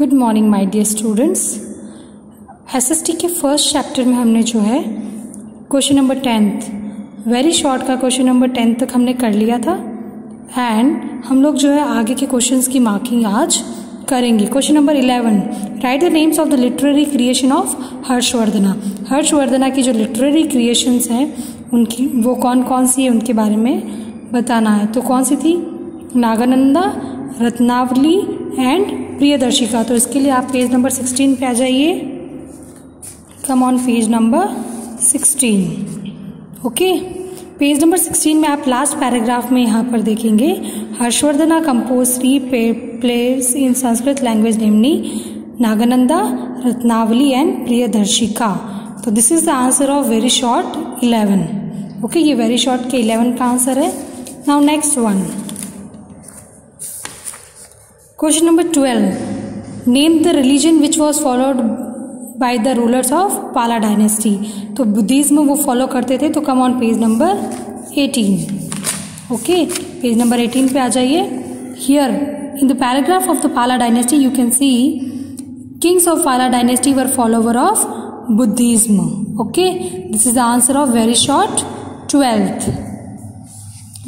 Good morning my dear students SST के first chapter में हमने जो है question number tenth very short का क्वेश्चन नंबर टेंथ तक हमने कर लिया था। एंड हम लोग जो है आगे के क्वेश्चंस की मार्किंग आज करेंगे। Question number eleven write the names of the literary creation of Harshavardhana Harshavardhana की जो लिटरेरी क्रिएशंस हैं, उनकी, वो कौन कौन सी है, उनके बारे में बताना है। तो कौन सी थी? नागानंदा, रत्नावली एंड प्रियदर्शिका तो इसके लिए आप पेज नंबर सिक्सटीन पे आ जाइए। Come on page number sixteen okay page number sixteen में आप लास्ट पैराग्राफ में यहाँ पर देखेंगे, Harshavardhana compose three players in Sanskrit language namely Nagananda, Ratnavali and Priyadarshika तो this is the answer of very short eleven okay ये very short के eleven का आंसर है। Now next one question number twelve name the religion which was followed by the rulers of Pala dynasty तो Buddhism वो follow करते थे तो come on page number eighteen okay page number eighteen पे आ जाइए. Here in the paragraph of the Pala dynasty you can see kings of Pala dynasty were follower of Buddhism okay this is the answer of very short twelfth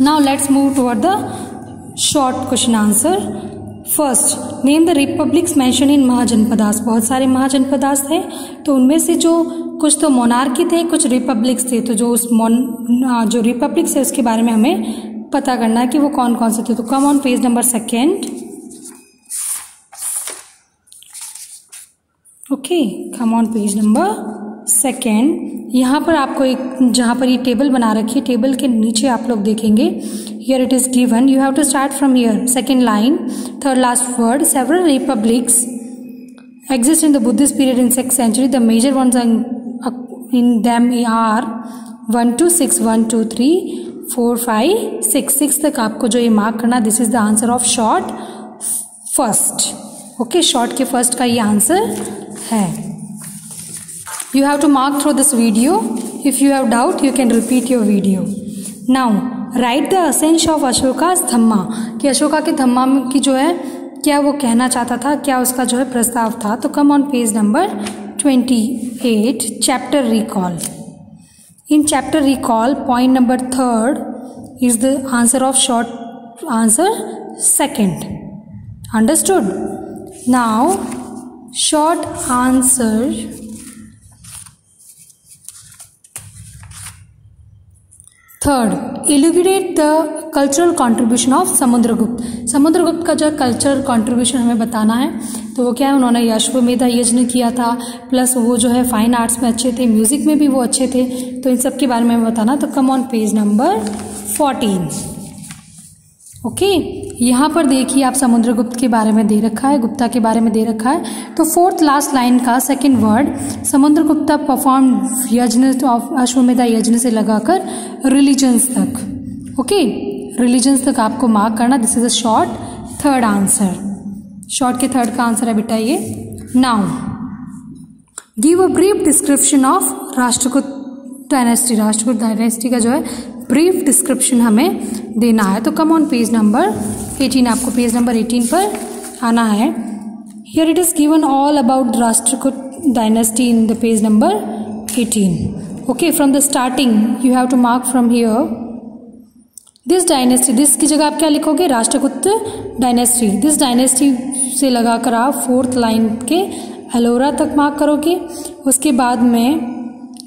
now let's move toward the short question answer first name the republics mention in Mahajanapadas बहुत सारे महाजनपदास थे तो उनमें से जो कुछ तो monarchy थे, कुछ रिपब्लिक्स थे। तो जो उस मोन जो रिपब्लिक्स है, उसके बारे में हमें पता करना है कि वो कौन कौन से थे। तो come on page number second okay come on page number second यहाँ पर आपको एक, जहाँ पर ये टेबल बना रखी है टेबल के नीचे आप लोग देखेंगे। Here it is given you have to start from here second line third last word several republics exist in the buddhist period in 6th century the major ones in them are 1 to 6 1 2 3 4 5 6 6 तक आपको जो ये mark करना this is the answer of short first okay short के first का ये answer है you have to mark through this video if you have doubt you can repeat your video now write the essence of Ashoka Dhamma कि अशोका के धम्मा की जो है, क्या वो कहना चाहता था, क्या उसका जो है प्रस्ताव था तो come on page number twenty eight chapter recall in chapter recall point number third is the answer of short answer second understood now short answer third illustrate the cultural contribution of Samudragupta Samudragupta का जो cultural contribution हमें बताना है तो वो क्या है? उन्होंने यशोमेधा यज्ञ किया था प्लस वो जो है फाइन आर्ट्स में अच्छे थे म्यूज़िक में भी वो अच्छे थे तो इन सब के बारे में बताना तो come on page number fourteen okay यहाँ पर देखिए आप समुद्रगुप्त के बारे में दे रखा है, गुप्ता के बारे में दे रखा है। तो फोर्थ लास्ट लाइन का second word Samudragupta perform yagya of Ashvamedha yagya से लगाकर रिलीजन्स तक। ओके रिलीजन्स तक आपको मार्क करना this is a short third answer short के थर्ड का आंसर है बेटा ये। Now give a brief description of Rashtrakuta dynasty Rashtrakuta dynasty का जो है ब्रीफ डिस्क्रिप्शन हमें देना है। तो कम ऑन पेज नंबर 18 आपको पेज नंबर 18 पर आना है। Here it is given all about Rashtrakuta dynasty in the page number 18 okay from the starting you have to mark from here this dynasty this की जगह आप क्या लिखोगे? Rashtrakuta dynasty this dynasty से लगाकर आप फोर्थ लाइन के एलोरा तक मार्क करोगे। उसके बाद में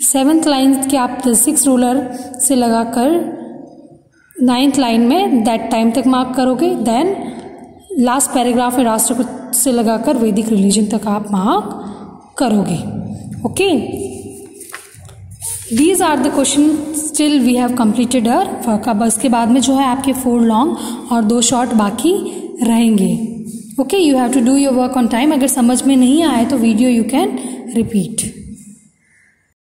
सेवन्थ लाइन के आप सिक्स रूलर से लगाकर नाइन्थ लाइन में दैट टाइम तक मार्क करोगे देन लास्ट पैराग्राफ में राष्ट्रकूट से लगाकर वैदिक रिलीजन तक आप मार्क करोगे। Okay these are the question still we have completed our work अब इसके बाद में जो है आपके फोर लॉन्ग और दो शॉर्ट बाकी रहेंगे। Okay you have to do your work on time अगर समझ में नहीं आए तो वीडियो यू कैन रिपीट